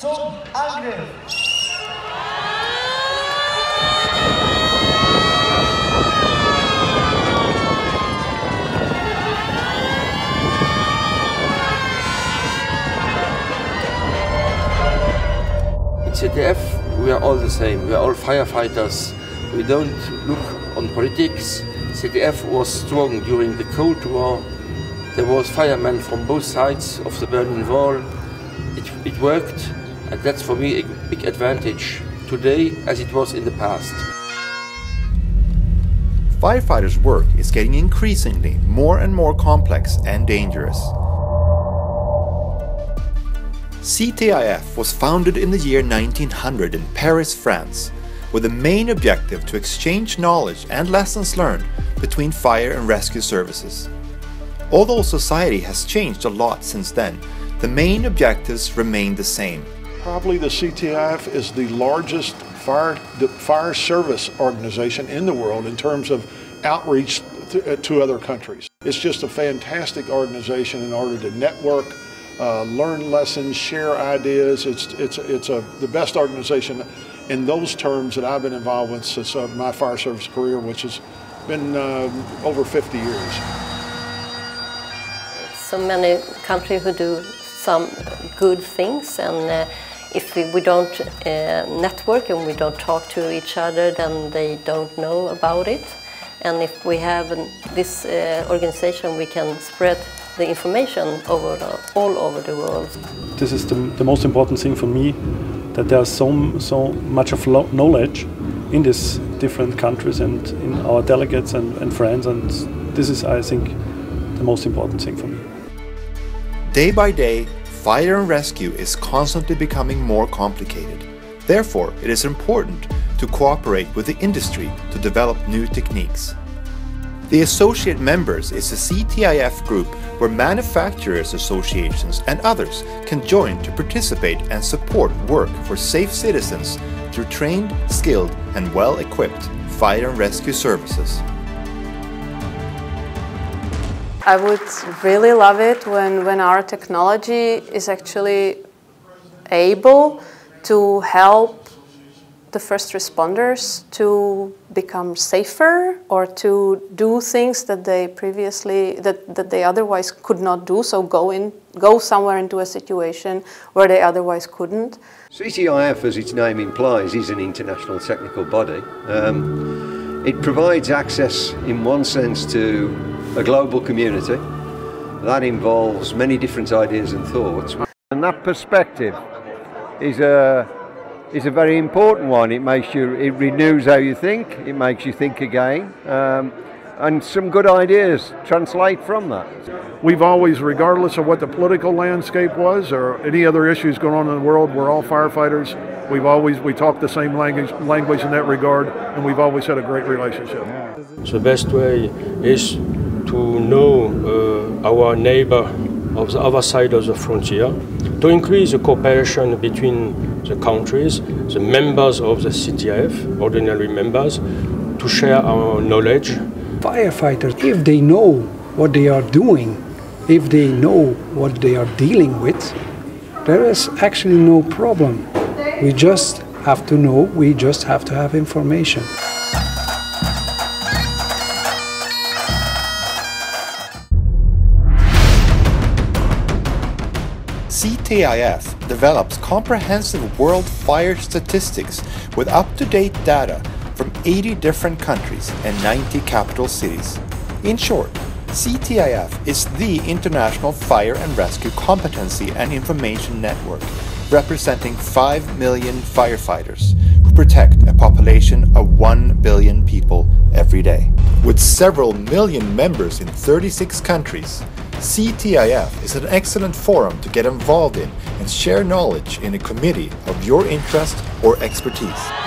zum Angriff! In we are all the same. We are all firefighters. We don't look on politics. CTIF was strong during the Cold War. There was firemen from both sides of the Berlin Wall. It, it worked, and that's for me a big advantage today as it was in the past. Firefighters' work is getting increasingly more and more complex and dangerous. CTIF was founded in the year 1900 in Paris, France, with the main objective to exchange knowledge and lessons learned between fire and rescue services. Although society has changed a lot since then, the main objectives remain the same. Probably the CTIF is the largest fire, the fire service organization in the world in terms of outreach to, uh, to other countries. It's just a fantastic organization in order to network, uh, learn lessons, share ideas. It's, it's, it's a, the best organization in those terms that I've been involved with since uh, my fire service career, which has been uh, over 50 years. So many countries who do some good things and uh, if we, we don't uh, network and we don't talk to each other then they don't know about it and if we have an, this uh, organization we can spread the information over the, all over the world. This is the, the most important thing for me that there's so, so much of knowledge in these different countries and in our delegates and, and friends and this is I think the most important thing for me. Day by day, fire and rescue is constantly becoming more complicated. Therefore, it is important to cooperate with the industry to develop new techniques. The associate members is a CTIF group where manufacturers associations and others can join to participate and support work for safe citizens through trained, skilled and well-equipped fire and rescue services. I would really love it when, when our technology is actually able to help the first responders to become safer or to do things that they previously that, that they otherwise could not do. So go in go somewhere into a situation where they otherwise couldn't. CTIF as its name implies is an international technical body. Um, it provides access in one sense to a global community that involves many different ideas and thoughts and that perspective is a is a very important one. It makes you, it renews how you think, it makes you think again, um, and some good ideas translate from that. We've always, regardless of what the political landscape was or any other issues going on in the world, we're all firefighters. We've always, we talk the same language, language in that regard, and we've always had a great relationship. The best way is to know uh, our neighbor of the other side of the frontier, to increase the cooperation between the countries, the members of the CTIF, ordinary members, to share our knowledge. Firefighters, if they know what they are doing, if they know what they are dealing with, there is actually no problem. We just have to know, we just have to have information. CTIF develops comprehensive world fire statistics with up-to-date data from 80 different countries and 90 capital cities. In short, CTIF is the international fire and rescue competency and information network representing 5 million firefighters who protect a population of 1 billion people every day. With several million members in 36 countries, CTIF is an excellent forum to get involved in and share knowledge in a committee of your interest or expertise.